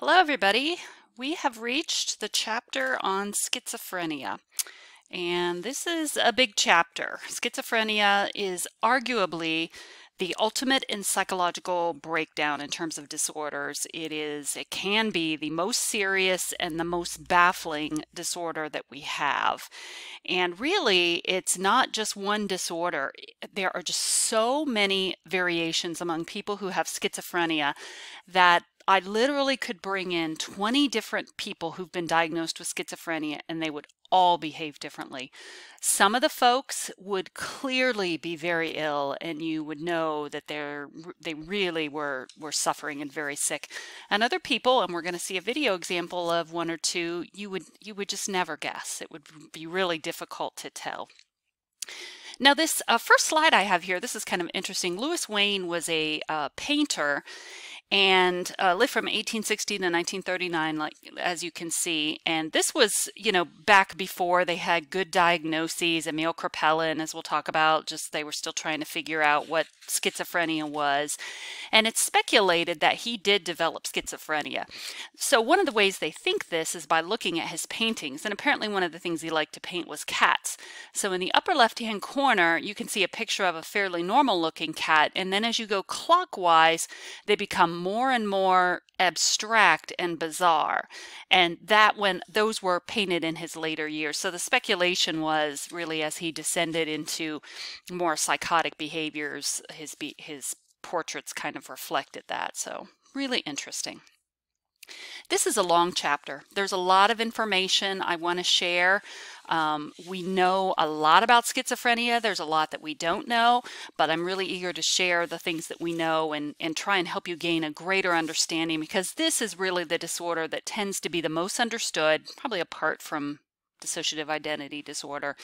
Hello, everybody. We have reached the chapter on schizophrenia. And this is a big chapter. Schizophrenia is arguably the ultimate in psychological breakdown in terms of disorders. It is, it can be the most serious and the most baffling disorder that we have. And really, it's not just one disorder. There are just so many variations among people who have schizophrenia that I literally could bring in 20 different people who've been diagnosed with schizophrenia and they would all behave differently. Some of the folks would clearly be very ill and you would know that they're they really were were suffering and very sick. And other people and we're going to see a video example of one or two you would you would just never guess. It would be really difficult to tell. Now, this uh, first slide I have here, this is kind of interesting. Louis Wain was a uh, painter, and uh, lived from 1860 to 1939 like as you can see. And this was you know back before they had good diagnoses emil Kraepelin as we'll talk about just they were still trying to figure out what schizophrenia was. And it's speculated that he did develop schizophrenia. So one of the ways they think this is by looking at his paintings and apparently one of the things he liked to paint was cats. So in the upper left hand corner you can see a picture of a fairly normal looking cat and then as you go clockwise they become more and more abstract and bizarre. And that when those were painted in his later years. So the speculation was really as he descended into more psychotic behaviors, his his portraits kind of reflected that. So really interesting. This is a long chapter. There's a lot of information I want to share. Um, we know a lot about schizophrenia. There's a lot that we don't know, but I'm really eager to share the things that we know and, and try and help you gain a greater understanding because this is really the disorder that tends to be the most understood, probably apart from dissociative identity disorder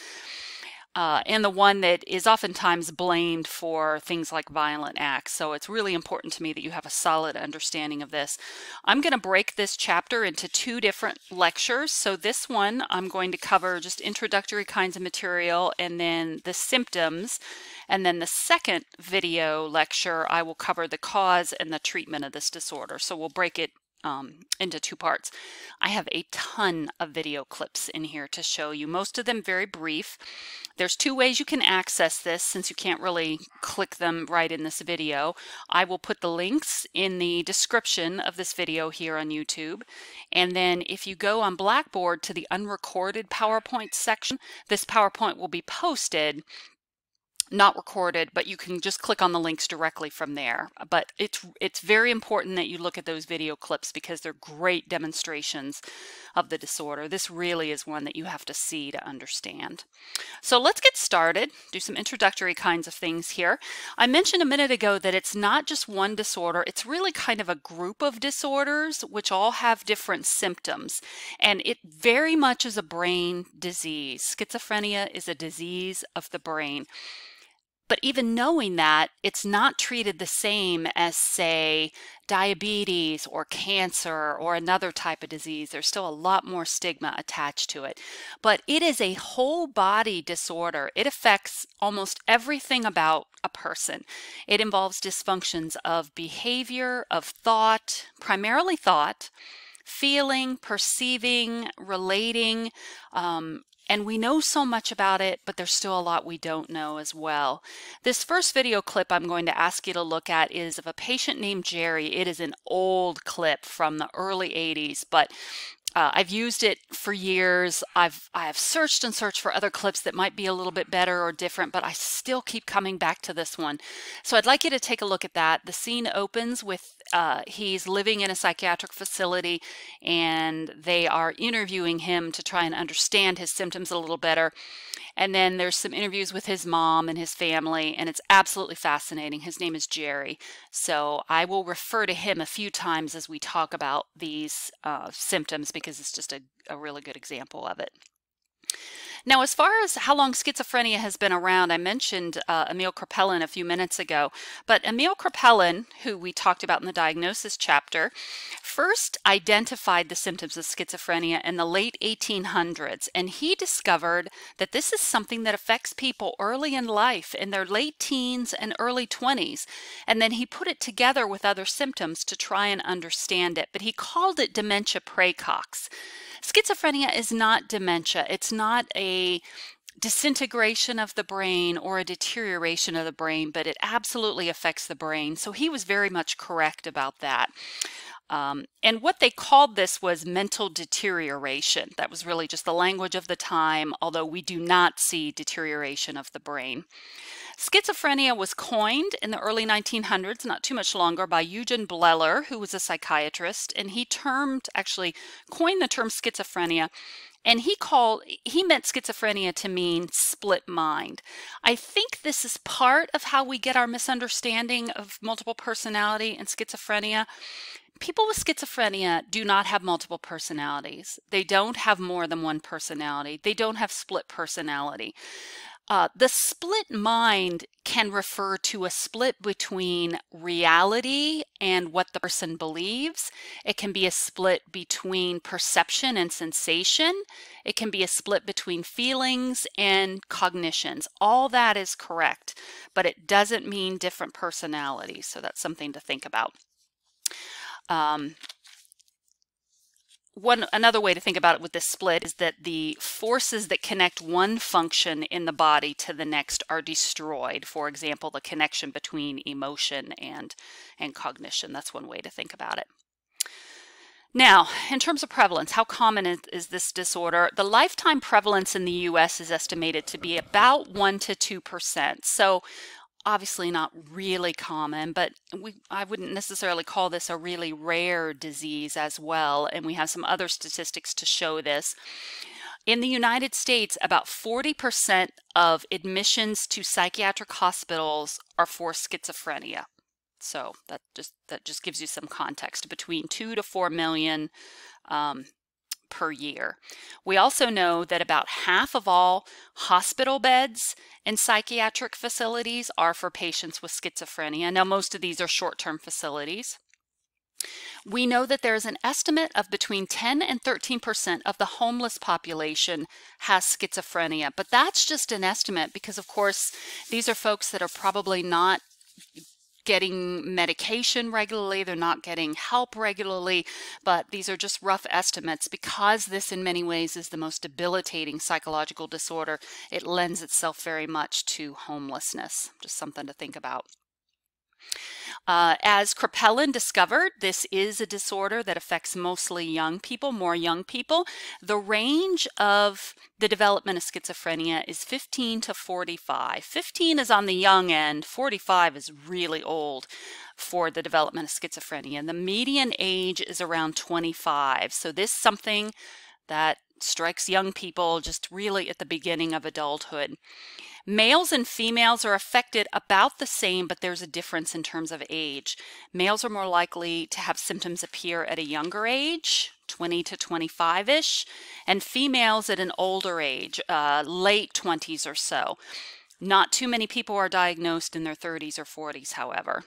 uh, and the one that is oftentimes blamed for things like violent acts. So it's really important to me that you have a solid understanding of this. I'm going to break this chapter into two different lectures. So this one, I'm going to cover just introductory kinds of material and then the symptoms. And then the second video lecture, I will cover the cause and the treatment of this disorder. So we'll break it um, into two parts. I have a ton of video clips in here to show you, most of them very brief. There's two ways you can access this since you can't really click them right in this video. I will put the links in the description of this video here on YouTube. And then if you go on Blackboard to the unrecorded PowerPoint section, this PowerPoint will be posted not recorded, but you can just click on the links directly from there. But it's it's very important that you look at those video clips because they're great demonstrations of the disorder. This really is one that you have to see to understand. So let's get started, do some introductory kinds of things here. I mentioned a minute ago that it's not just one disorder, it's really kind of a group of disorders which all have different symptoms. And it very much is a brain disease. Schizophrenia is a disease of the brain. But even knowing that, it's not treated the same as, say, diabetes or cancer or another type of disease. There's still a lot more stigma attached to it. But it is a whole body disorder. It affects almost everything about a person. It involves dysfunctions of behavior, of thought, primarily thought feeling, perceiving, relating, um, and we know so much about it, but there's still a lot we don't know as well. This first video clip I'm going to ask you to look at is of a patient named Jerry. It is an old clip from the early 80s, but uh, I've used it for years. I've I have searched and searched for other clips that might be a little bit better or different, but I still keep coming back to this one. So I'd like you to take a look at that. The scene opens with uh, he's living in a psychiatric facility, and they are interviewing him to try and understand his symptoms a little better. And then there's some interviews with his mom and his family, and it's absolutely fascinating. His name is Jerry. So I will refer to him a few times as we talk about these uh, symptoms because it's just a, a really good example of it. Now, as far as how long schizophrenia has been around, I mentioned uh, Emil Kraepelin a few minutes ago, but Emil Kraepelin, who we talked about in the diagnosis chapter, first identified the symptoms of schizophrenia in the late 1800s, and he discovered that this is something that affects people early in life, in their late teens and early 20s, and then he put it together with other symptoms to try and understand it, but he called it dementia praecox. Schizophrenia is not dementia. It's not a disintegration of the brain or a deterioration of the brain, but it absolutely affects the brain. So he was very much correct about that. Um, and what they called this was mental deterioration. That was really just the language of the time, although we do not see deterioration of the brain. Schizophrenia was coined in the early 1900s, not too much longer, by Eugen Bleuler, who was a psychiatrist, and he termed, actually coined the term schizophrenia and he called he meant schizophrenia to mean split mind. I think this is part of how we get our misunderstanding of multiple personality and schizophrenia. People with schizophrenia do not have multiple personalities. They don't have more than one personality. They don't have split personality uh, the split mind can refer to a split between reality and what the person believes. It can be a split between perception and sensation. It can be a split between feelings and cognitions. All that is correct, but it doesn't mean different personalities. So that's something to think about. Um, one another way to think about it with this split is that the forces that connect one function in the body to the next are destroyed for example the connection between emotion and and cognition that's one way to think about it now, in terms of prevalence, how common is, is, this disorder? The lifetime prevalence in the US is estimated to be about 1 to 2%. So, obviously not really common, but we I wouldn't necessarily call this a really rare disease as well. And we have some other statistics to show this. In the United States, about 40% of admissions to psychiatric hospitals are for schizophrenia. So that just that just gives you some context. Between two to four million um, per year. We also know that about half of all hospital beds in psychiatric facilities are for patients with schizophrenia. Now, most of these are short term facilities. We know that there is an estimate of between 10 and 13% of the homeless population has schizophrenia, but that's just an estimate because, of course, these are folks that are probably not getting medication regularly, they're not getting help regularly, but these are just rough estimates. Because this, in many ways, is the most debilitating psychological disorder, it lends itself very much to homelessness. Just something to think about. Uh, as Kraepelin discovered, this is a disorder that affects mostly young people, more young people. The range of the development of schizophrenia is 15 to 45. 15 is on the young end, 45 is really old for the development of schizophrenia. The median age is around 25. So this is something that strikes young people just really at the beginning of adulthood. Males and females are affected about the same, but there's a difference in terms of age. Males are more likely to have symptoms appear at a younger age, 20 to 25 ish, and females at an older age, uh, late 20s or so. Not too many people are diagnosed in their 30s or 40s, however.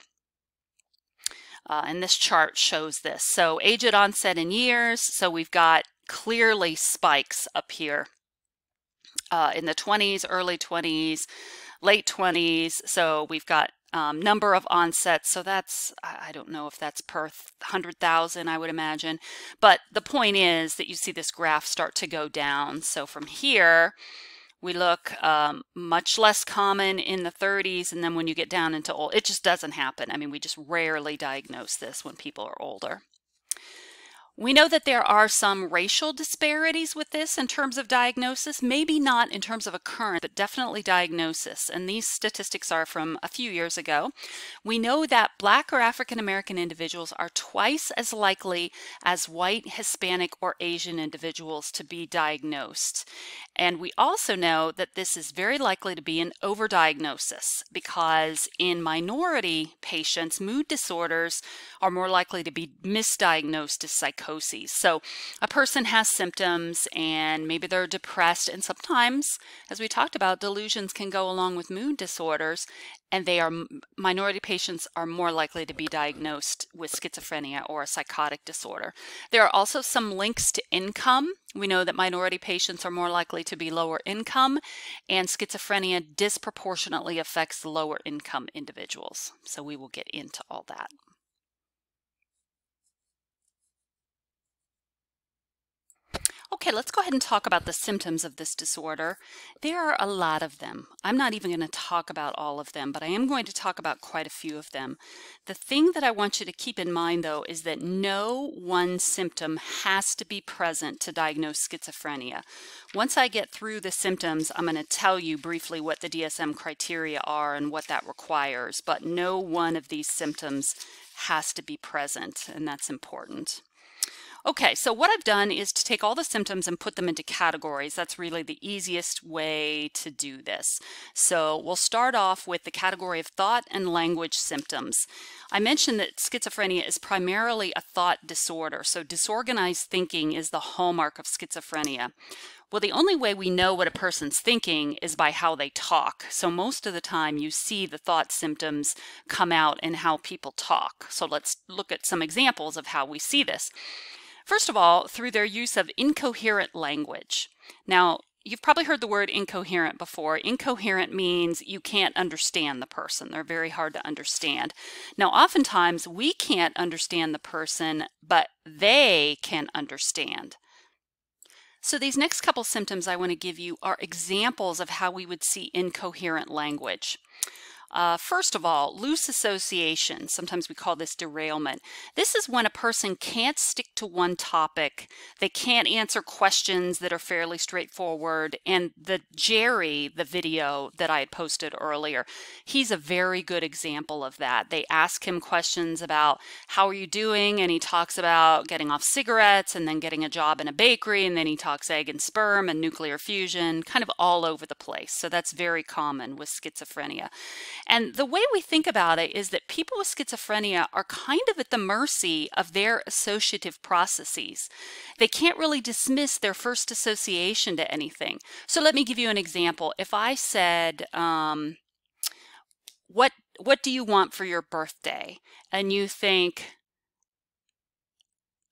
Uh, and this chart shows this. So age at onset in years. So we've got clearly spikes up here uh, in the 20s, early 20s, late 20s. So we've got um, number of onsets. So that's, I don't know if that's per 100,000, I would imagine. But the point is that you see this graph start to go down. So from here, we look um, much less common in the 30s. And then when you get down into old, it just doesn't happen. I mean, we just rarely diagnose this when people are older. We know that there are some racial disparities with this in terms of diagnosis, maybe not in terms of occurrence, but definitely diagnosis. And these statistics are from a few years ago. We know that Black or African American individuals are twice as likely as white, Hispanic, or Asian individuals to be diagnosed. And we also know that this is very likely to be an overdiagnosis because in minority patients, mood disorders are more likely to be misdiagnosed as psychosis psychoses. So a person has symptoms and maybe they're depressed, and sometimes, as we talked about, delusions can go along with mood disorders, and they are minority patients are more likely to be diagnosed with schizophrenia or a psychotic disorder. There are also some links to income. We know that minority patients are more likely to be lower income, and schizophrenia disproportionately affects lower income individuals. So we will get into all that. Okay, let's go ahead and talk about the symptoms of this disorder. There are a lot of them. I'm not even going to talk about all of them, but I am going to talk about quite a few of them. The thing that I want you to keep in mind, though, is that no one symptom has to be present to diagnose schizophrenia. Once I get through the symptoms, I'm going to tell you briefly what the DSM criteria are and what that requires, but no one of these symptoms has to be present, and that's important. Okay, so what I've done is to take all the symptoms and put them into categories. That's really the easiest way to do this. So we'll start off with the category of thought and language symptoms. I mentioned that schizophrenia is primarily a thought disorder, so disorganized thinking is the hallmark of schizophrenia. Well, the only way we know what a person's thinking is by how they talk. So most of the time you see the thought symptoms come out in how people talk. So let's look at some examples of how we see this. First of all, through their use of incoherent language. Now, you've probably heard the word incoherent before. Incoherent means you can't understand the person. They're very hard to understand. Now, oftentimes we can't understand the person, but they can understand. So these next couple symptoms I want to give you are examples of how we would see incoherent language. Uh, first of all, loose association. Sometimes we call this derailment. This is when a person can't stick to one topic. They can't answer questions that are fairly straightforward. And the Jerry, the video that I had posted earlier, he's a very good example of that. They ask him questions about how are you doing? And he talks about getting off cigarettes and then getting a job in a bakery. And then he talks egg and sperm and nuclear fusion, kind of all over the place. So that's very common with schizophrenia. And the way we think about it is that people with schizophrenia are kind of at the mercy of their associative processes. They can't really dismiss their first association to anything. So let me give you an example. If I said, um, what what do you want for your birthday? And you think,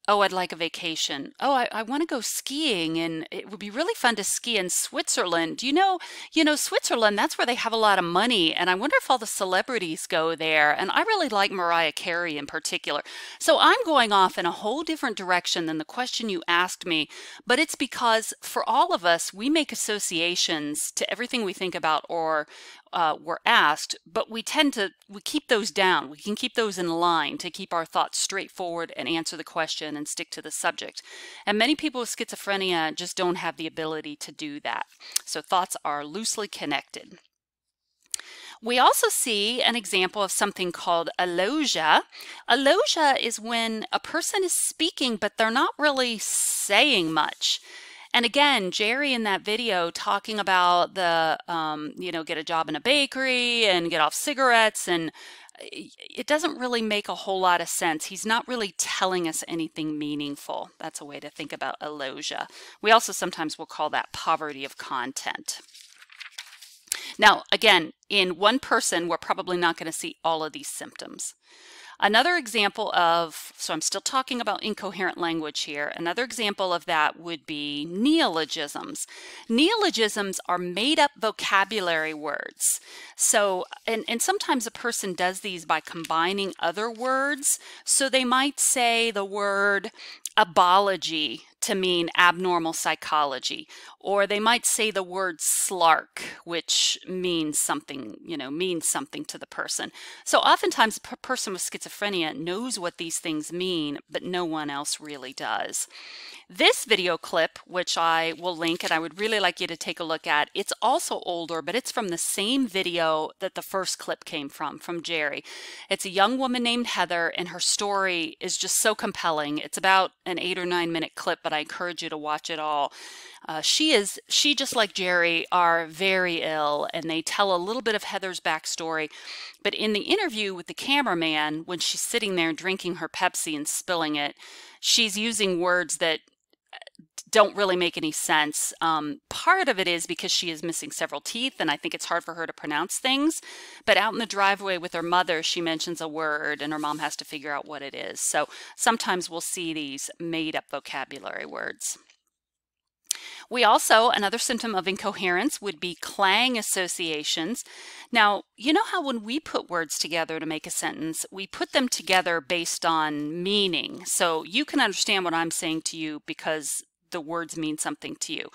Oh, I'd like a vacation. Oh, I, I want to go skiing and it would be really fun to ski in Switzerland. You know, you know, Switzerland, that's where they have a lot of money. And I wonder if all the celebrities go there. And I really like Mariah Carey in particular. So I'm going off in a whole different direction than the question you asked me. But it's because for all of us, we make associations to everything we think about or uh, were asked, but we tend to we keep those down. We can keep those in line to keep our thoughts straightforward and answer the question and stick to the subject. And many people with schizophrenia just don't have the ability to do that. So thoughts are loosely connected. We also see an example of something called alogia. Alogia is when a person is speaking, but they're not really saying much. And again, Jerry in that video talking about the, um, you know, get a job in a bakery and get off cigarettes and it doesn't really make a whole lot of sense. He's not really telling us anything meaningful. That's a way to think about alogia. We also sometimes will call that poverty of content. Now, again, in one person, we're probably not going to see all of these symptoms. Another example of, so I'm still talking about incoherent language here, another example of that would be neologisms. Neologisms are made up vocabulary words. So, and, and sometimes a person does these by combining other words. So they might say the word abology to mean abnormal psychology. Or they might say the word slark, which means something, you know, means something to the person. So oftentimes a person with schizophrenia knows what these things mean, but no one else really does. This video clip, which I will link and I would really like you to take a look at, it's also older, but it's from the same video that the first clip came from, from Jerry. It's a young woman named Heather and her story is just so compelling. It's about an eight or nine minute clip, but I encourage you to watch it all. Uh, she is, she just like Jerry are very ill, and they tell a little bit of Heather's backstory. But in the interview with the cameraman, when she's sitting there drinking her Pepsi and spilling it, she's using words that don't really make any sense. Um, part of it is because she is missing several teeth, and I think it's hard for her to pronounce things. But out in the driveway with her mother, she mentions a word, and her mom has to figure out what it is. So sometimes we'll see these made up vocabulary words. We also, another symptom of incoherence would be clang associations. Now, you know how when we put words together to make a sentence, we put them together based on meaning. So you can understand what I'm saying to you because the words mean something to you.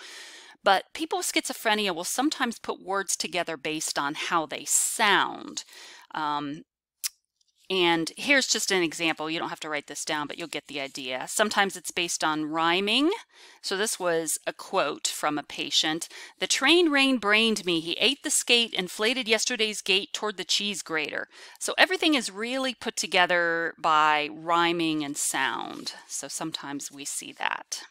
But people with schizophrenia will sometimes put words together based on how they sound. Um, and here's just an example. You don't have to write this down, but you'll get the idea. Sometimes it's based on rhyming. So this was a quote from a patient. The train rain brained me. He ate the skate, inflated yesterday's gate toward the cheese grater. So everything is really put together by rhyming and sound. So sometimes we see that.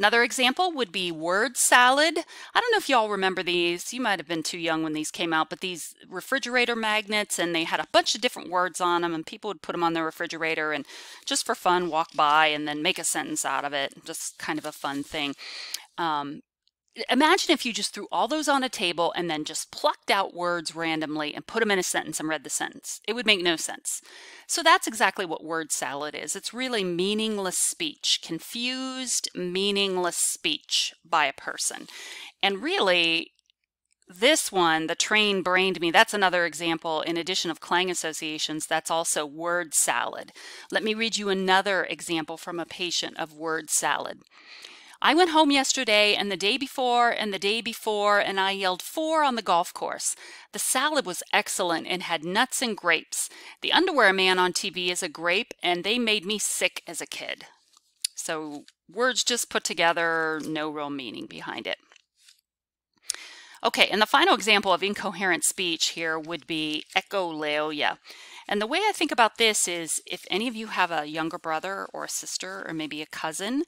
Another example would be word salad. I don't know if y'all remember these. You might have been too young when these came out, but these refrigerator magnets and they had a bunch of different words on them and people would put them on their refrigerator and just for fun walk by and then make a sentence out of it. Just kind of a fun thing. Um, Imagine if you just threw all those on a table and then just plucked out words randomly and put them in a sentence and read the sentence. It would make no sense. So that's exactly what word salad is. It's really meaningless speech, confused, meaningless speech by a person. And really, this one, the train brained me, that's another example. In addition of clang associations, that's also word salad. Let me read you another example from a patient of word salad. I went home yesterday and the day before and the day before, and I yelled four on the golf course. The salad was excellent and had nuts and grapes. The underwear man on TV is a grape, and they made me sick as a kid. So, words just put together, no real meaning behind it. Okay, and the final example of incoherent speech here would be echolalia. And the way I think about this is if any of you have a younger brother or a sister or maybe a cousin,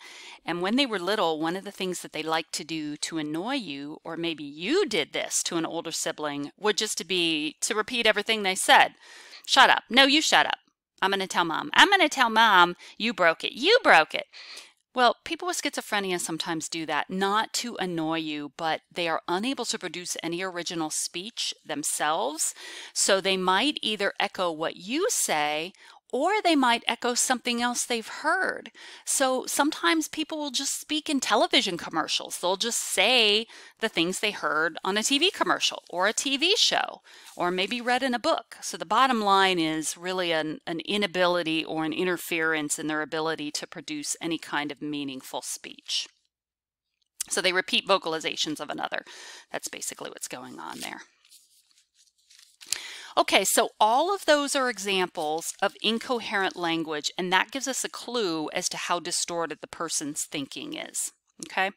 and when they were little, one of the things that they liked to do to annoy you, or maybe you did this to an older sibling, would just to be to repeat everything they said. Shut up. No, you shut up. I'm going to tell mom. I'm going to tell mom you broke it. You broke it. Well, people with schizophrenia sometimes do that, not to annoy you, but they are unable to produce any original speech themselves. So they might either echo what you say or they might echo something else they've heard. So sometimes people will just speak in television commercials. They'll just say the things they heard on a TV commercial or a TV show or maybe read in a book. So the bottom line is really an, an inability or an interference in their ability to produce any kind of meaningful speech. So they repeat vocalizations of another. That's basically what's going on there. Okay, so all of those are examples of incoherent language, and that gives us a clue as to how distorted the person's thinking is. Okay,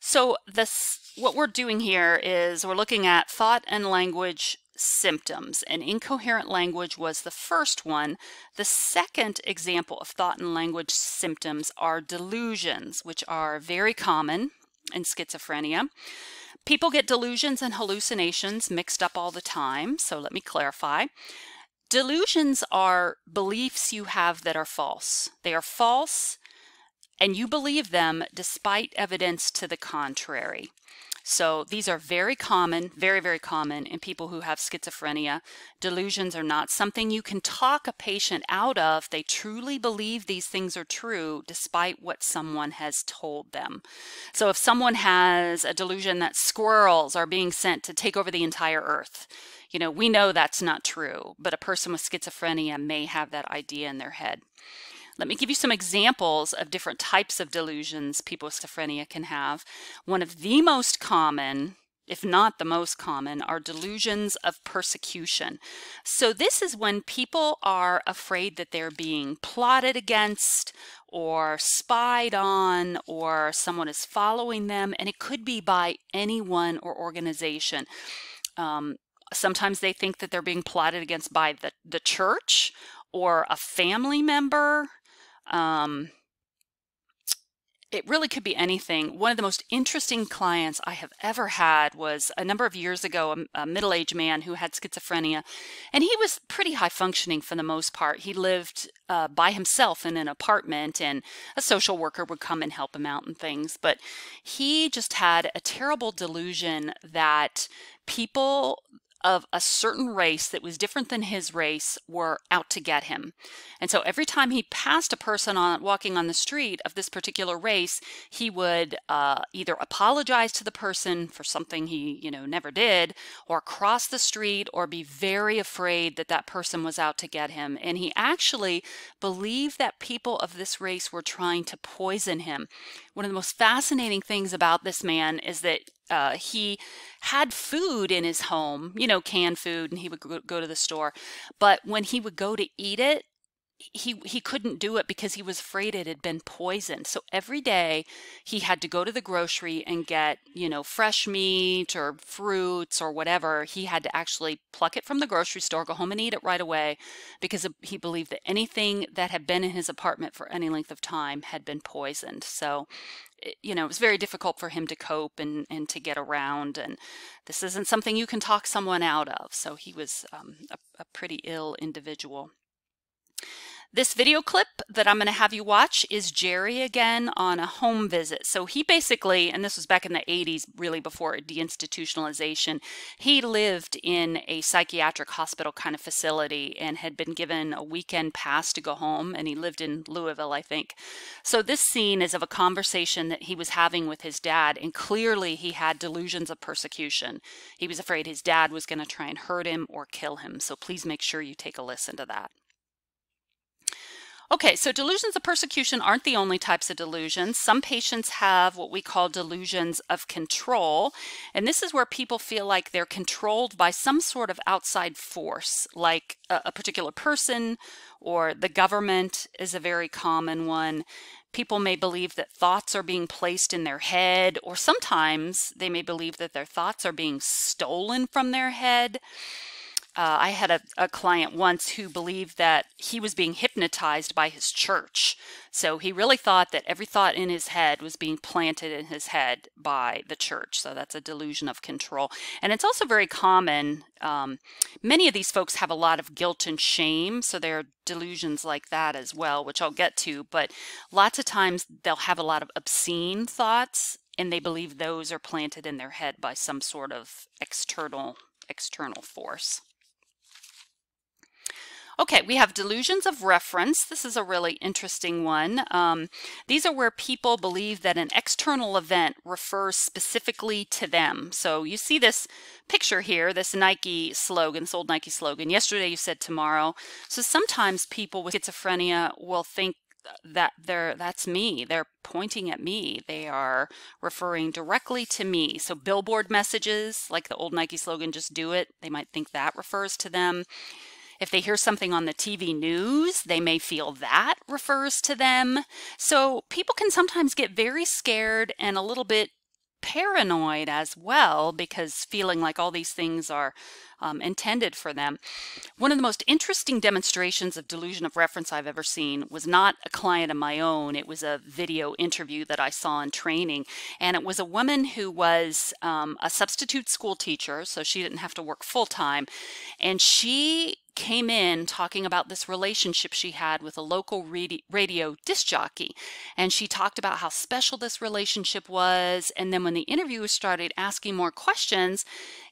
so this what we're doing here is we're looking at thought and language symptoms, and incoherent language was the first one. The second example of thought and language symptoms are delusions, which are very common in schizophrenia. People get delusions and hallucinations mixed up all the time, so let me clarify. Delusions are beliefs you have that are false. They are false, and you believe them despite evidence to the contrary. So these are very common, very, very common in people who have schizophrenia. Delusions are not something you can talk a patient out of. They truly believe these things are true despite what someone has told them. So if someone has a delusion that squirrels are being sent to take over the entire earth, you know, we know that's not true, but a person with schizophrenia may have that idea in their head. Let me give you some examples of different types of delusions people with schizophrenia can have. One of the most common if not the most common, are delusions of persecution. So, this is when people are afraid that they're being plotted against or spied on or someone is following them, and it could be by anyone or organization. Um, sometimes they think that they're being plotted against by the, the church or a family member um, it really could be anything. One of the most interesting clients I have ever had was a number of years ago, a, a middle aged man who had schizophrenia. And he was pretty high functioning for the most part. He lived uh, by himself in an apartment, and a social worker would come and help him out and things. But he just had a terrible delusion that people of a certain race that was different than his race were out to get him. And so every time he passed a person on walking on the street of this particular race, he would uh, either apologize to the person for something he, you know, never did, or cross the street, or be very afraid that that person was out to get him. And he actually believed that people of this race were trying to poison him. One of the most fascinating things about this man is that uh, he had food in his home, you know, canned food, and he would go to the store. But when he would go to eat it, he he couldn't do it because he was afraid it had been poisoned. So every day he had to go to the grocery and get, you know, fresh meat or fruits or whatever. He had to actually pluck it from the grocery store, go home and eat it right away because he believed that anything that had been in his apartment for any length of time had been poisoned. So you know, it was very difficult for him to cope and, and to get around. And this isn't something you can talk someone out of. So he was um, a, a pretty ill individual. This video clip that I'm going to have you watch is Jerry again on a home visit. So he basically, and this was back in the 80s, really before deinstitutionalization, he lived in a psychiatric hospital kind of facility and had been given a weekend pass to go home. And he lived in Louisville, I think. So this scene is of a conversation that he was having with his dad, and clearly he had delusions of persecution. He was afraid his dad was going to try and hurt him or kill him. So please make sure you take a listen to that. Okay, so delusions of persecution aren't the only types of delusions. Some patients have what we call delusions of control, and this is where people feel like they're controlled by some sort of outside force, like a, a particular person or the government is a very common one. People may believe that thoughts are being placed in their head, or sometimes they may believe that their thoughts are being stolen from their head. Uh, I had a, a client once who believed that he was being hypnotized by his church. So he really thought that every thought in his head was being planted in his head by the church. So that's a delusion of control. And it's also very common. Um, many of these folks have a lot of guilt and shame. So there are delusions like that as well, which I'll get to. But lots of times they'll have a lot of obscene thoughts and they believe those are planted in their head by some sort of external external force. Okay, we have delusions of reference. This is a really interesting one. Um, these are where people believe that an external event refers specifically to them. So you see this picture here, this Nike slogan, this old Nike slogan. Yesterday you said tomorrow. So sometimes people with schizophrenia will think that they're that's me they're pointing at me they are referring directly to me so billboard messages like the old nike slogan just do it they might think that refers to them if they hear something on the TV news, they may feel that refers to them. So people can sometimes get very scared and a little bit paranoid as well because feeling like all these things are um, intended for them. One of the most interesting demonstrations of delusion of reference I've ever seen was not a client of my own. It was a video interview that I saw in training. And it was a woman who was um, a substitute school teacher, so she didn't have to work full time. And she came in talking about this relationship she had with a local radio disc jockey. And she talked about how special this relationship was. And then when the interviewer started asking more questions,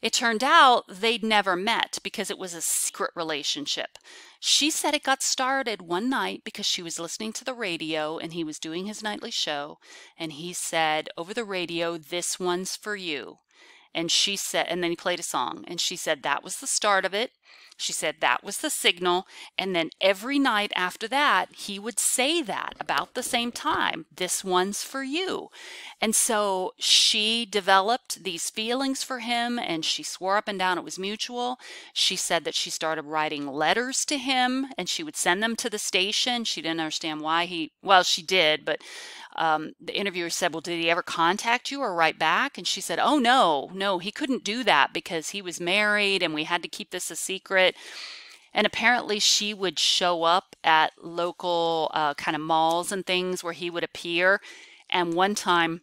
it turned out they'd never met because it was a secret relationship. She said it got started one night because she was listening to the radio and he was doing his nightly show. And he said over the radio, This one's for you. And she said, and then he played a song, and she said that was the start of it. She said that was the signal. And then every night after that, he would say that about the same time this one's for you. And so she developed these feelings for him and she swore up and down it was mutual. She said that she started writing letters to him and she would send them to the station. She didn't understand why he, well, she did, but um, the interviewer said, Well, did he ever contact you or write back? And she said, Oh, no, no, he couldn't do that because he was married and we had to keep this a secret. And apparently, she would show up at local uh, kind of malls and things where he would appear. And one time,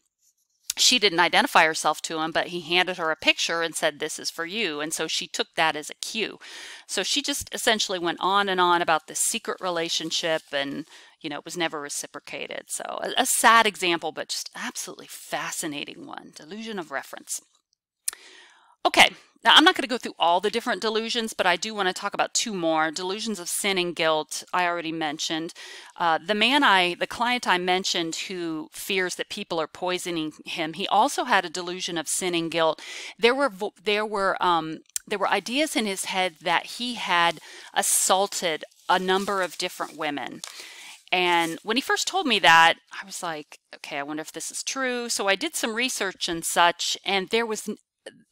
she didn't identify herself to him, but he handed her a picture and said, This is for you. And so she took that as a cue. So she just essentially went on and on about this secret relationship and, you know, it was never reciprocated. So a, a sad example, but just absolutely fascinating one delusion of reference. Okay, now I'm not going to go through all the different delusions, but I do want to talk about two more delusions of sin and guilt. I already mentioned uh, the man I, the client I mentioned, who fears that people are poisoning him. He also had a delusion of sin and guilt. There were there were um, there were ideas in his head that he had assaulted a number of different women. And when he first told me that, I was like, okay, I wonder if this is true. So I did some research and such, and there was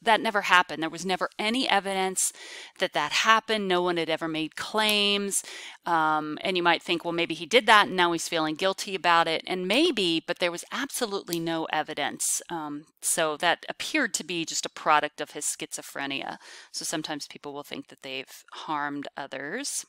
that never happened. There was never any evidence that that happened. No one had ever made claims. Um, and you might think, well, maybe he did that and now he's feeling guilty about it. And maybe, but there was absolutely no evidence. Um, so that appeared to be just a product of his schizophrenia. So sometimes people will think that they've harmed others.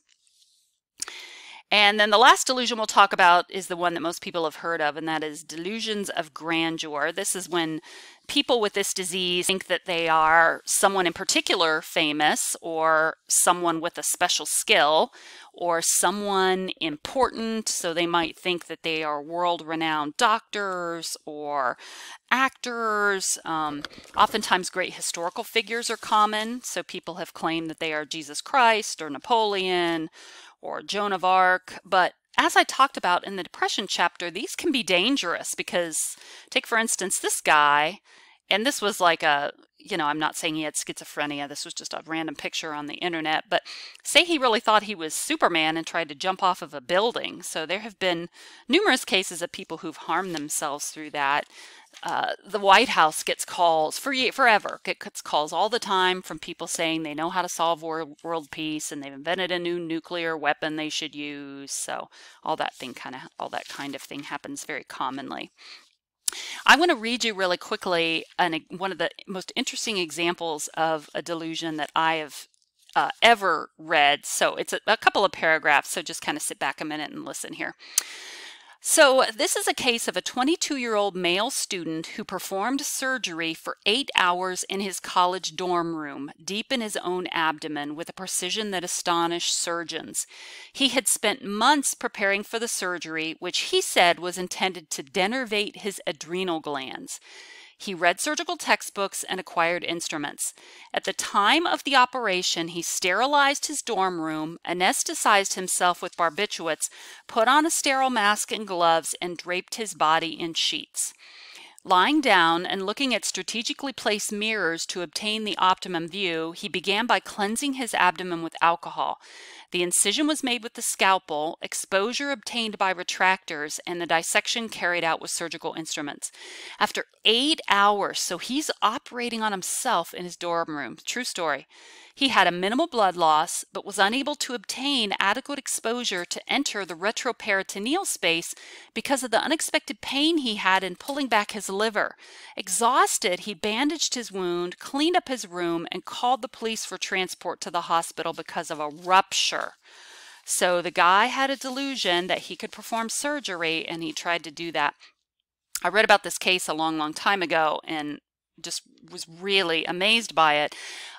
And then the last delusion we'll talk about is the one that most people have heard of, and that is delusions of grandeur. This is when people with this disease think that they are someone in particular famous, or someone with a special skill, or someone important. So they might think that they are world renowned doctors or actors. Um, oftentimes, great historical figures are common. So people have claimed that they are Jesus Christ or Napoleon or Joan of Arc, but as I talked about in the depression chapter, these can be dangerous because, take for instance, this guy, and this was like a, you know, I'm not saying he had schizophrenia, this was just a random picture on the internet, but say he really thought he was Superman and tried to jump off of a building. So there have been numerous cases of people who've harmed themselves through that. Uh, the White House gets calls for forever. It gets calls all the time from people saying they know how to solve world, world peace and they've invented a new nuclear weapon they should use. So all that thing kind of all that kind of thing happens very commonly. I want to read you really quickly an, one of the most interesting examples of a delusion that I have uh, ever read. So it's a, a couple of paragraphs. So just kind of sit back a minute and listen here. So, this is a case of a 22 year old male student who performed surgery for eight hours in his college dorm room, deep in his own abdomen, with a precision that astonished surgeons. He had spent months preparing for the surgery, which he said was intended to denervate his adrenal glands. He read surgical textbooks and acquired instruments. At the time of the operation, he sterilized his dorm room, anesthetized himself with barbiturates, put on a sterile mask and gloves, and draped his body in sheets. Lying down and looking at strategically placed mirrors to obtain the optimum view, he began by cleansing his abdomen with alcohol. The incision was made with the scalpel, exposure obtained by retractors, and the dissection carried out with surgical instruments. After eight hours, so he's operating on himself in his dorm room. True story. He had a minimal blood loss, but was unable to obtain adequate exposure to enter the retroperitoneal space because of the unexpected pain he had in pulling back his liver. Exhausted, he bandaged his wound, cleaned up his room, and called the police for transport to the hospital because of a rupture. So the guy had a delusion that he could perform surgery, and he tried to do that. I read about this case a long, long time ago and just was really amazed by it.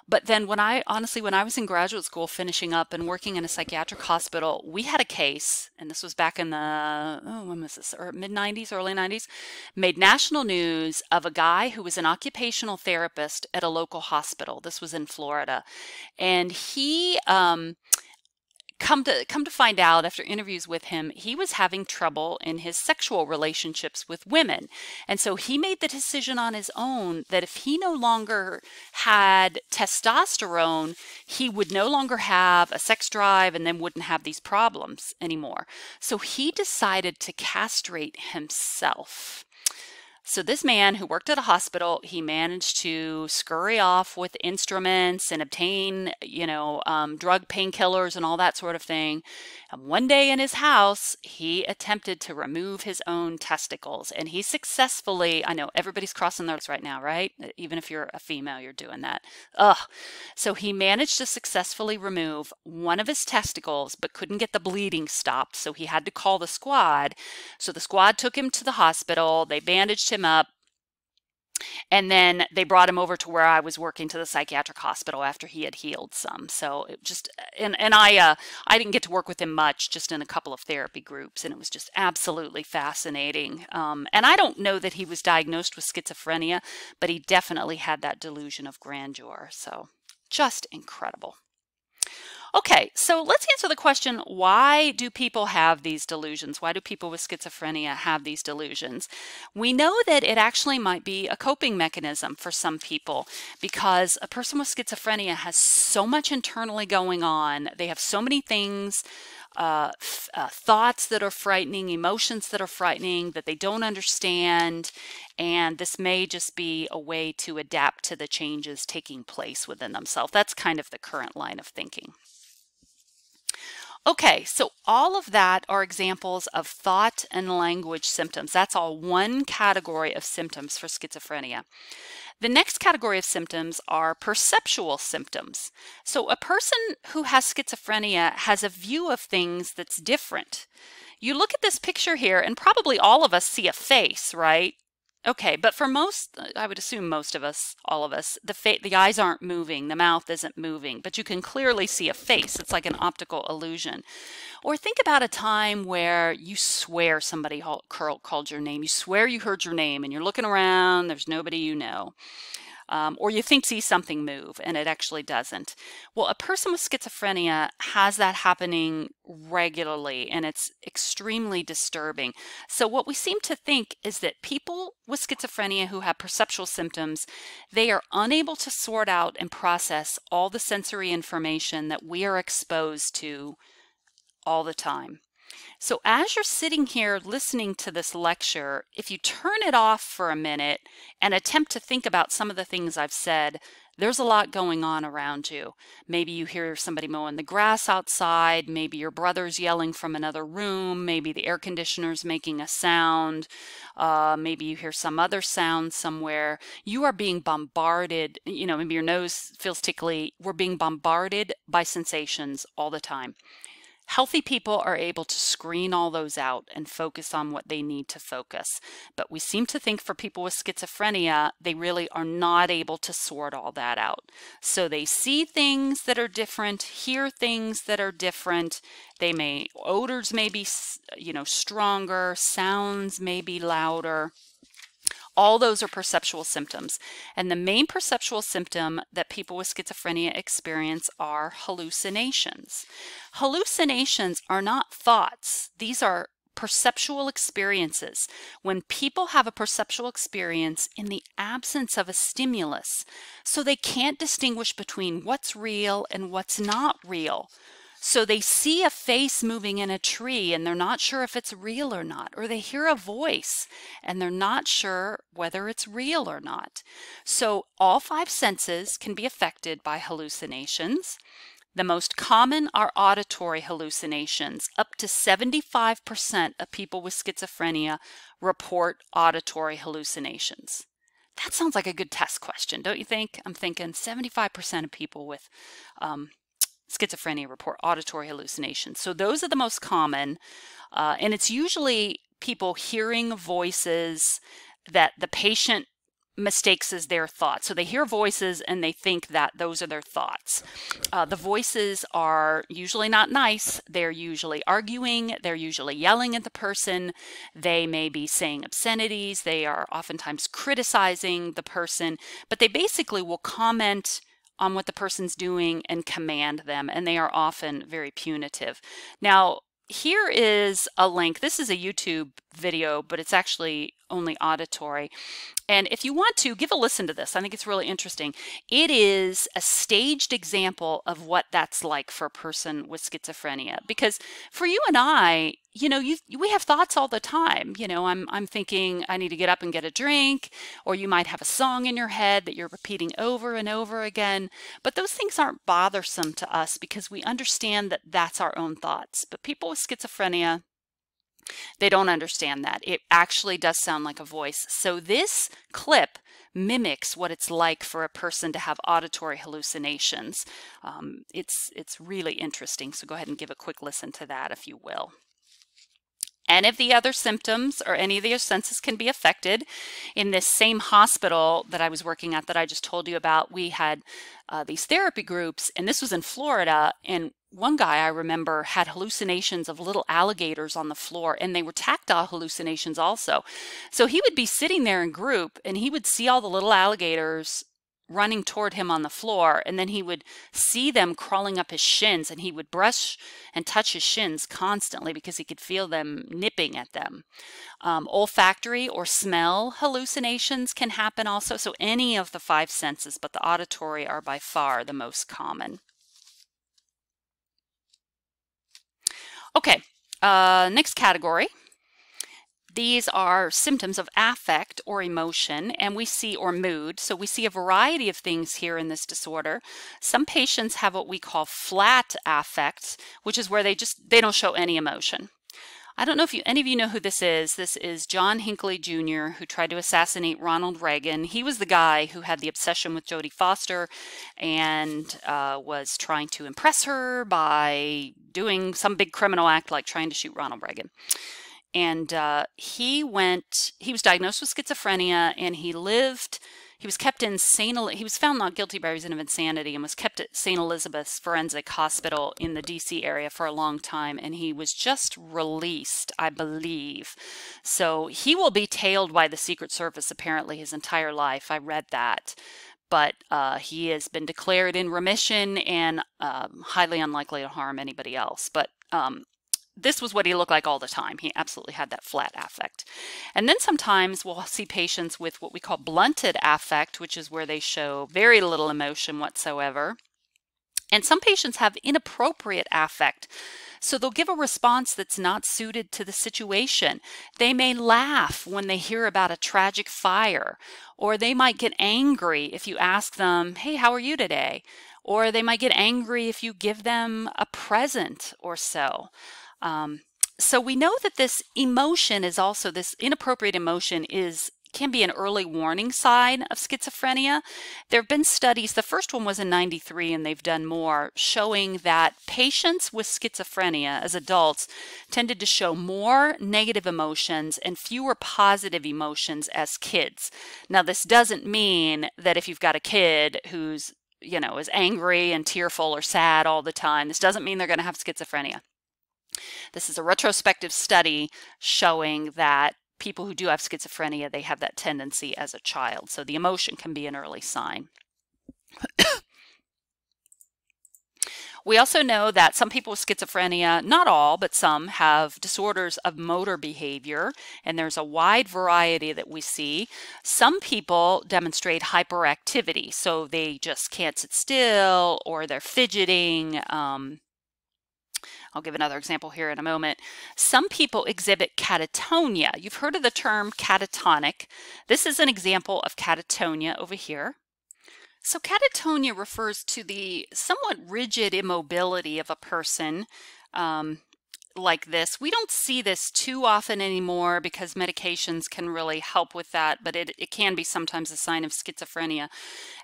But then when I honestly, when I was in graduate school finishing up and working in a psychiatric hospital, we had a case, and this was back in the, oh, when was this, or mid 90s, early 90s, made national news of a guy who was an occupational therapist at a local hospital. This was in Florida. And he, um, come to come to find out after interviews with him he was having trouble in his sexual relationships with women. And so he made the decision on his own that if he no longer had testosterone he would no longer have a sex drive and then wouldn't have these problems anymore. So he decided to castrate himself So this man who worked at a hospital, he managed to scurry off with instruments and obtain, you know, um, drug painkillers and all that sort of thing. And one day in his house, he attempted to remove his own testicles, and he successfully. I know everybody's crossing theirs right now, right? Even if you're a female, you're doing that. Ugh. So he managed to successfully remove one of his testicles, but couldn't get the bleeding stopped. So he had to call the squad. So the squad took him to the hospital. They bandaged him up. And then they brought him over to where I was working to the psychiatric hospital after he had healed some. So it just and and I uh, I didn't get to work with him much, just in a couple of therapy groups, and it was just absolutely fascinating. Um, and I don't know that he was diagnosed with schizophrenia, but he definitely had that delusion of grandeur. So just incredible. Okay, so let's answer the question why do people have these delusions? Why do people with schizophrenia have these delusions? We know that it actually might be a coping mechanism for some people because a person with schizophrenia has so much internally going on. They have so many things uh, uh, thoughts that are frightening, emotions that are frightening, that they don't understand. And this may just be a way to adapt to the changes taking place within themselves. That's kind of the current line of thinking. Okay, so all of that are examples of thought and language symptoms. That's all one category of symptoms for schizophrenia. The next category of symptoms are perceptual symptoms. So a person who has schizophrenia has a view of things that's different. You look at this picture here, and probably all of us see a face, right? Okay, but for most, uh, I would assume most of us, all of us, the the eyes aren't moving, the mouth isn't moving, but you can clearly see a face. It's like an optical illusion. Or think about a time where you swear somebody called your name. You swear you heard your name, and you're looking around. There's nobody you know um, or you think see something move and it actually doesn't. Well, a person with schizophrenia has that happening regularly and it's extremely disturbing. So, what we seem to think is that people with schizophrenia who have perceptual symptoms, they are unable to sort out and process all the sensory information that we are exposed to all the time. So as you're sitting here listening to this lecture, if you turn it off for a minute and attempt to think about some of the things I've said, there's a lot going on around you. Maybe you hear somebody mowing the grass outside, maybe your brother's yelling from another room, maybe the air conditioner's making a sound, uh, maybe you hear some other sound somewhere. You are being bombarded, you know, maybe your nose feels tickly. We're being bombarded by sensations all the time. Healthy people are able to screen all those out and focus on what they need to focus. But we seem to think for people with schizophrenia, they really are not able to sort all that out. So they see things that are different, hear things that are different. They may, odors may be, you know, stronger, sounds may be louder. All those are perceptual symptoms. And the main perceptual symptom that people with schizophrenia experience are hallucinations. Hallucinations are not thoughts, these are perceptual experiences. When people have a perceptual experience in the absence of a stimulus, so they can't distinguish between what's real and what's not real. So they see a face moving in a tree and they're not sure if it's real or not, or they hear a voice and they're not sure whether it's real or not. So all five senses can be affected by hallucinations. The most common are auditory hallucinations. Up to 75% of people with schizophrenia report auditory hallucinations. That sounds like a good test question, don't you think? I'm thinking 75% of people with um, schizophrenia report auditory hallucinations. So those are the most common, uh, and it's usually people hearing voices that the patient mistakes as their thoughts. So they hear voices and they think that those are their thoughts. Uh, the voices are usually not nice. They're usually arguing. They're usually yelling at the person. They may be saying obscenities. They are oftentimes criticizing the person, but they basically will comment on what the person's doing and command them, and they are often very punitive. Now, here is a link. This is a YouTube video, but it's actually only auditory. And if you want to, give a listen to this. I think it's really interesting. It is a staged example of what that's like for a person with schizophrenia. Because for you and I, you know, you we have thoughts all the time. You know, I'm I'm thinking I need to get up and get a drink, or you might have a song in your head that you're repeating over and over again. But those things aren't bothersome to us because we understand that that's our own thoughts. But people with schizophrenia, they don't understand that. It actually does sound like a voice. So this clip mimics what it's like for a person to have auditory hallucinations. Um, it's it's really interesting. So go ahead and give a quick listen to that if you will. Any of the other symptoms or any of the senses can be affected. In this same hospital that I was working at that I just told you about, we had uh, these therapy groups, and this was in Florida. And one guy I remember had hallucinations of little alligators on the floor, and they were tactile hallucinations also. So he would be sitting there in group, and he would see all the little alligators running toward him on the floor and then he would see them crawling up his shins and he would brush and touch his shins constantly because he could feel them nipping at them. Um, olfactory or smell hallucinations can happen also so any of the five senses but the auditory are by far the most common. Okay uh, next category these are symptoms of affect or emotion, and we see, or mood. So we see a variety of things here in this disorder. Some patients have what we call flat affect, which is where they just, they don't show any emotion. I don't know if you, any of you know who this is. This is John Hinckley Jr., who tried to assassinate Ronald Reagan. He was the guy who had the obsession with Jodie Foster and uh, was trying to impress her by doing some big criminal act like trying to shoot Ronald Reagan and uh, he went he was diagnosed with schizophrenia and he lived he was kept in St. he was found not guilty by reason of insanity and was kept at St. Elizabeth's Forensic Hospital in the DC area for a long time and he was just released I believe so he will be tailed by the Secret Service apparently his entire life I read that but uh, he has been declared in remission and um, highly unlikely to harm anybody else but um, this was what he looked like all the time. He absolutely had that flat affect. And then sometimes we'll see patients with what we call blunted affect, which is where they show very little emotion whatsoever. And some patients have inappropriate affect. So they'll give a response that's not suited to the situation. They may laugh when they hear about a tragic fire, or they might get angry if you ask them, Hey, how are you today? Or they might get angry if you give them a present or so. Um, so we know that this emotion is also this inappropriate emotion is can be an early warning sign of schizophrenia. There have been studies, the first one was in 93 and they've done more, showing that patients with schizophrenia as adults tended to show more negative emotions and fewer positive emotions as kids. Now, this doesn't mean that if you've got a kid who's you know, is angry and tearful or sad all the time. This doesn't mean they're going to have schizophrenia. This is a retrospective study showing that people who do have schizophrenia, they have that tendency as a child. So the emotion can be an early sign. We also know that some people with schizophrenia, not all, but some, have disorders of motor behavior, and there's a wide variety that we see. Some people demonstrate hyperactivity, so they just can't sit still or they're fidgeting. Um, I'll give another example here in a moment. Some people exhibit catatonia. You've heard of the term catatonic. This is an example of catatonia over here. So catatonia refers to the somewhat rigid immobility of a person um, like this. We don't see this too often anymore because medications can really help with that, but it, it can be sometimes a sign of schizophrenia.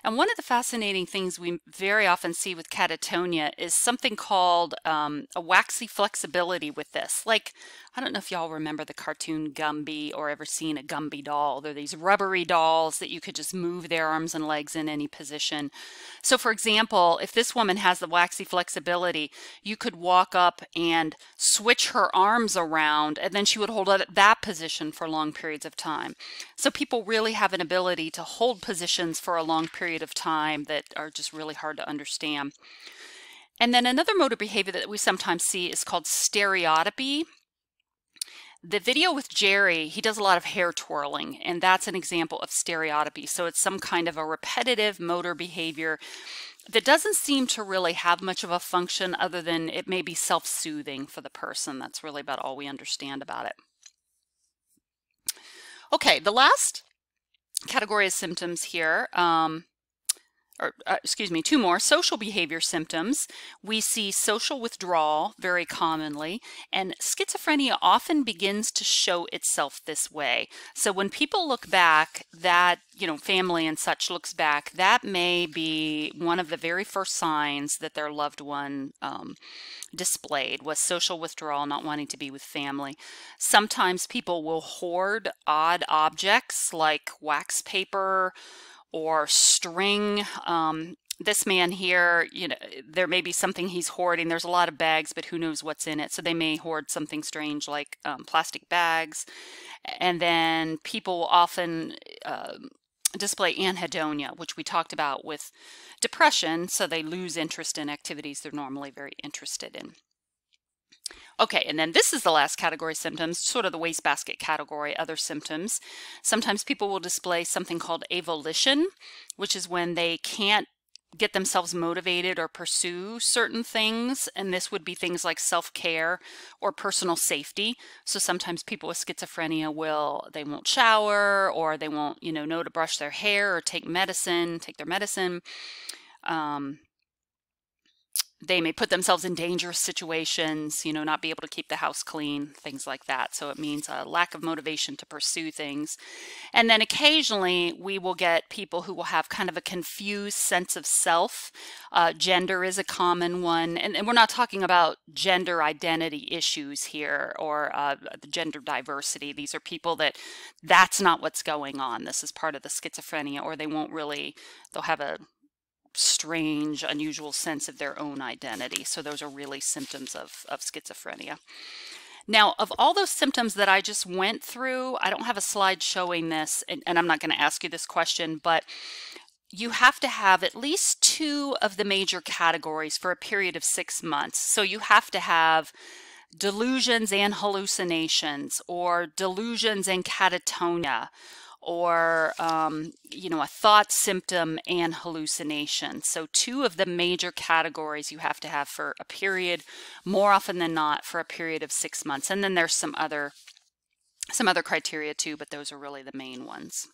And one of the fascinating things we very often see with catatonia is something called um, a waxy flexibility with this. Like, I don't know if y'all remember the cartoon Gumby or ever seen a Gumby doll. They're these rubbery dolls that you could just move their arms and legs in any position. So, for example, if this woman has the waxy flexibility, you could walk up and switch her arms around, and then she would hold that position for long periods of time. So, people really have an ability to hold positions for a long period of time that are just really hard to understand. And then another motor behavior that we sometimes see is called stereotypy the video with Jerry, he does a lot of hair twirling, and that's an example of stereotypy. So it's some kind of a repetitive motor behavior. That doesn't seem to really have much of a function other than it may be self-soothing for the person. That's really about all we understand about it. Okay, the last category of symptoms here um, or uh, excuse me, two more social behavior symptoms. We see social withdrawal very commonly, and schizophrenia often begins to show itself this way. So when people look back, that, you know, family and such looks back, that may be one of the very first signs that their loved one um, displayed was social withdrawal, not wanting to be with family. Sometimes people will hoard odd objects like wax paper or string. Um, this man here, you know, there may be something he's hoarding. There's a lot of bags, but who knows what's in it. So they may hoard something strange like um, plastic bags. And then people often uh, display anhedonia, which we talked about with depression. So they lose interest in activities they're normally very interested in. Okay, and then this is the last category symptoms, sort of the wastebasket category, other symptoms. Sometimes people will display something called avolition, which is when they can't get themselves motivated or pursue certain things and this would be things like self-care or personal safety so sometimes people with schizophrenia will they won't shower or they won't you know know to brush their hair or take medicine take their medicine um, they may put themselves in dangerous situations, you know, not be able to keep the house clean, things like that. So it means a lack of motivation to pursue things. And then occasionally we will get people who will have kind of a confused sense of self. Uh, gender is a common one. And, and, we're not talking about gender identity issues here or uh, gender diversity. These are people that that's not what's going on. This is part of the schizophrenia, or they won't really, they'll have a strange, unusual sense of their own identity. So those are really symptoms of, of schizophrenia. Now, of all those symptoms that I just went through, I don't have a slide showing this, and, and I'm not going to ask you this question, but you have to have at least two of the major categories for a period of six months. So you have to have delusions and hallucinations, or delusions and catatonia, or um, you know a thought symptom and hallucination. So two of the major categories you have to have for a period more often than not for a period of six months. And then there's some other some other criteria too but those are really the main ones.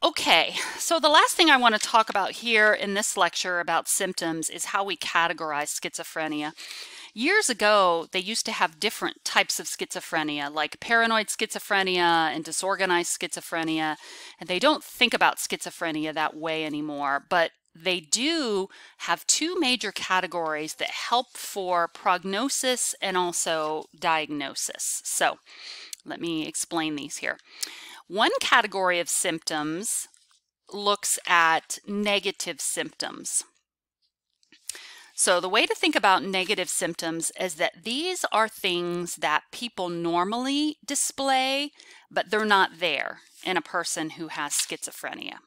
Okay, so the last thing I want to talk about here in this lecture about symptoms is how we categorize schizophrenia. Years ago, they used to have different types of schizophrenia, like paranoid schizophrenia and disorganized schizophrenia, and they don't think about schizophrenia that way anymore, but they do have two major categories that help for prognosis and also diagnosis. So let me explain these here. One category of symptoms looks at negative symptoms. So the way to think about negative symptoms is that these are things that people normally display, but they're not there in a person who has schizophrenia.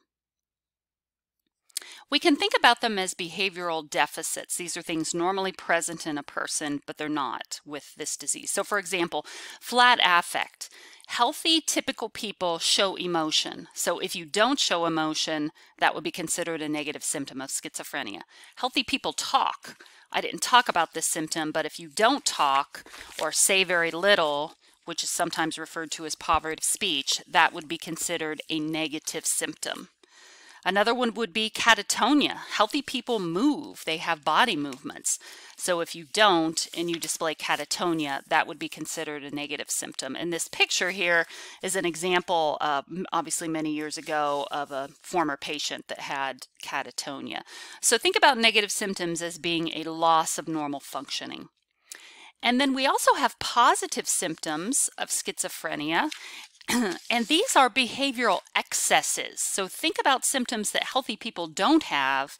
We can think about them as behavioral deficits. These are things normally present in a person, but they're not with this disease. So for example, flat affect. Healthy, typical people show emotion. So if you don't show emotion, that would be considered a negative symptom of schizophrenia. Healthy people talk. I didn't talk about this symptom, but if you don't talk or say very little, which is sometimes referred to as poverty of speech, that would be considered a negative symptom. Another one would be catatonia. Healthy people move, they have body movements. So if you don't and you display catatonia, that would be considered a negative symptom. And this picture here is an example, uh, obviously many years ago, of a former patient that had catatonia. So think about negative symptoms as being a loss of normal functioning. And then we also have positive symptoms of schizophrenia, and these are behavioral excesses. So think about symptoms that healthy people don't have,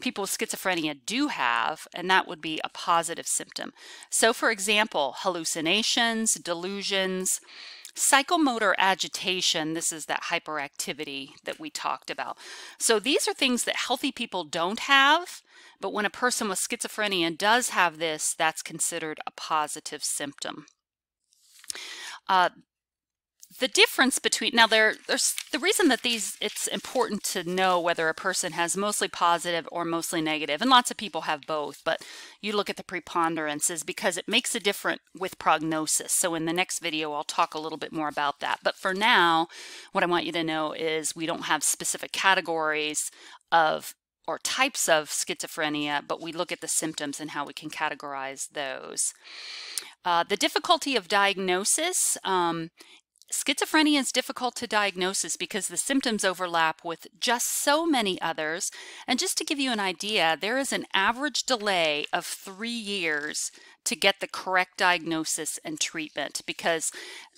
people with schizophrenia do have, and that would be a positive symptom. So for example, hallucinations, delusions, psychomotor agitation, this is that hyperactivity that we talked about. So these are things that healthy people don't have, but when a person with schizophrenia does have this, that's considered a positive symptom. Uh, the difference between now there there's the reason that these it's important to know whether a person has mostly positive or mostly negative and lots of people have both but you look at the preponderances because it makes a difference with prognosis so in the next video I'll talk a little bit more about that but for now what I want you to know is we don't have specific categories of or types of schizophrenia, but we look at the symptoms and how we can categorize those. Uh, the difficulty of diagnosis um, Schizophrenia is difficult to diagnose because the symptoms overlap with just so many others. And just to give you an idea, there is an average delay of three years to get the correct diagnosis and treatment because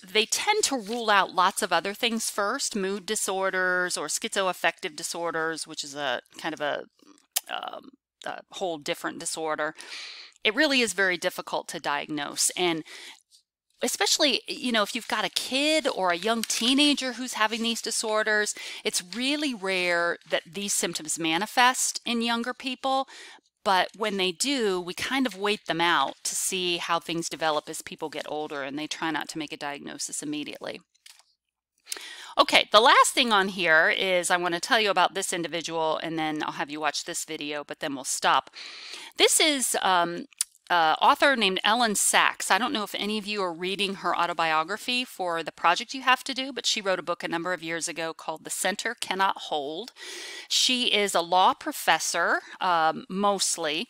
they tend to rule out lots of other things first mood disorders or schizoaffective disorders, which is a kind of a, um, a whole different disorder it really is very difficult to diagnose. And especially you know if you've got a kid or a young teenager who's having these disorders it's really rare that these symptoms manifest in younger people but when they do we kind of wait them out to see how things develop as people get older and they try not to make a diagnosis immediately Okay, the last thing on here is I want to tell you about this individual and then I'll have you watch this video, but then we'll stop. This is um, uh, author named Elyn Saks. I don't know if any of you are reading her autobiography for the project you have to do, but she wrote a book a number of years ago called The Center Cannot Hold. She is a law professor, um, mostly,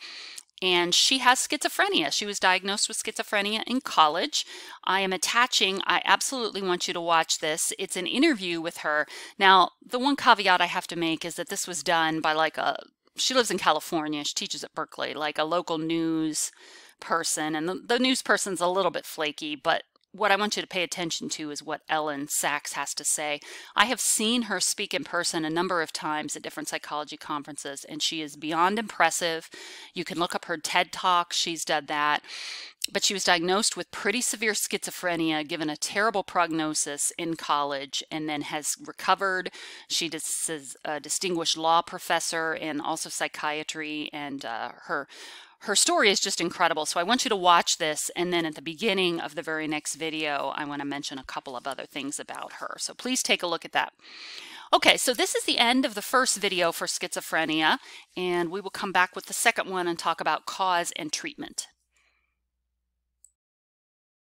and she has schizophrenia. She was diagnosed with schizophrenia in college. I am attaching, I absolutely want you to watch this. It's an interview with her. Now, the one caveat I have to make is that this was done by like a she lives in California. She teaches at Berkeley, like a local news person. And the, the news person's a little bit flaky, but what I want you to pay attention to is what Elyn Saks has to say. I have seen her speak in person a number of times at different psychology conferences, and she is beyond impressive. You can look up her TED Talk, she's done that. But she was diagnosed with pretty severe schizophrenia, given a terrible prognosis in college, and then has recovered. She is a distinguished law professor and also psychiatry, and uh, her her story is just incredible. So I want you to watch this. And then at the beginning of the very next video, I want to mention a couple of other things about her. So please take a look at that. Okay, so this is the end of the first video for schizophrenia, and we will come back with the second one and talk about cause and treatment.